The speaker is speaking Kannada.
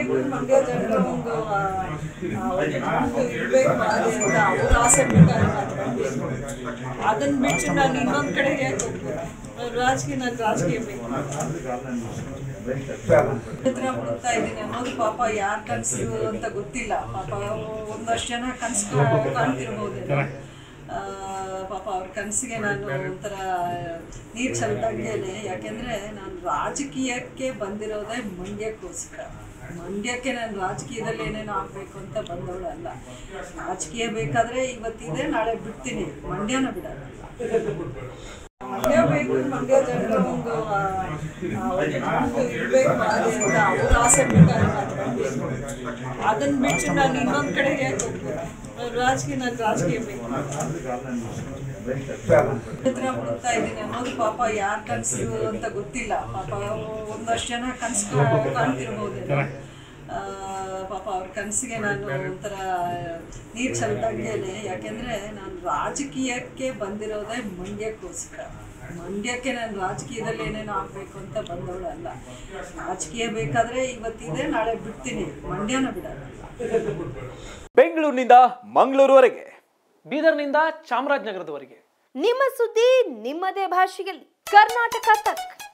ನಾನು ಬಂದಿದ್ದು. ಅದನ್ನ ಬಿಟ್ಟು ನಾನು ಇನ್ನೊಂದ್ ಕಡೆ ರಾಜಕೀಯ ನಾನು ರಾಜಕೀಯ ಬೇಕು. ಹುಡುಕ್ತಾ ಇದ್ದೀನಿ. ಅನ್ನೋದು ಪಾಪ ಯಾರು ಕನ್ಸು ಅಂತ ಗೊತ್ತಿಲ್ಲ. ಪಾಪ ಒಂದಷ್ಟು ಜನ ಕನ್ಸು ಕಾಣ್ತಿರ್ಬೋದೇನೋ ಪಾಪ ಅವ್ರ ಕನಸಿಗೆ ನಾನು ಒಂಥರ ನೀರು ಚೆಲ್ದಂಗೆನೆ. ಯಾಕೆಂದರೆ ನಾನು ರಾಜಕೀಯಕ್ಕೆ ಬಂದಿರೋದೇ ಮಂಡ್ಯಕ್ಕೋಸ್ಕರ. ಮಂಡ್ಯಕ್ಕೆ ನಾನು ರಾಜಕೀಯದಲ್ಲಿ ಏನೇನೋ ಆಗಬೇಕು ಅಂತ ಬಂದವಳಲ್ಲ ರಾಜಕೀಯ ಬೇಕಾದರೆ ಇವತ್ತಿದೆ, ನಾಳೆ ಬಿಡ್ತೀನಿ. ಮಂಡ್ಯನ ಬಿಡಲ್ಲ. ಮಂಡ್ಯ ಬೇಕು, ಮಂಡ್ಯ ಜನರ ಒಂದು ಇರ್ಬೇಕು ಅವ್ರ ಆಸೆ ಅದನ್ನ ಬಿಟ್ಟು ನಾನು ಇನ್ನೊಂದ್ ಕಡೆಗೆ ನಾನು ರಾಜಕೀಯ ನಾನು ರಾಜಕೀಯ ಬೇಕು ಹತ್ರ ಹುಡುಕ್ತಾ ಇದ್ದೀನಿ. ಅನ್ನೋದು ಪಾಪ ಯಾರ್ ಕನಸು ಅಂತ ಗೊತ್ತಿಲ್ಲ. ಪಾಪ ಒಂದಷ್ಟು ಜನ ಕನ್ಸು ಕಾಣ್ತಿರ್ಬೋದು. ಪಾಪ ಅವ್ರ ಕನಸಿಗೆ ನಾನು ಒಂಥರ ನೀರು ಇದ್ದೇನೆ ಯಾಕೆಂದರೆ ನಾನು ರಾಜಕೀಯಕ್ಕೆ ಬಂದಿರೋದೇ ಮಂಡ್ಯಕ್ಕೋಸ್ಕರ. ಮಂಡ್ಯಕ್ಕೆ ನಾನು ರಾಜಕೀಯದಲ್ಲಿ ಏನೇನೋ ಆಗಬೇಕು ಅಂತ ಬಂದವಳಲ್ಲ ರಾಜಕೀಯ ಬೇಕಾದರೆ ಇವತ್ತಿದೆ ನಾಳೆ ಬಿಡ್ತೀನಿ. ಮಂಡ್ಯನ ಬಿಡಲ್ಲ. ಬೆಂಗಳೂರಿನಿಂದ ಮಂಗಳೂರುವರೆಗೆ ಬೀದರ್ನಿಂದ ಚಾಮರಾಜನಗರದವರೆಗೆ. ನಿಮ್ಮ ಸುದ್ದಿ ನಿಮ್ಮದೇ ಭಾಷೆಯಲ್ಲಿ. ಕರ್ನಾಟಕ ತಕ್.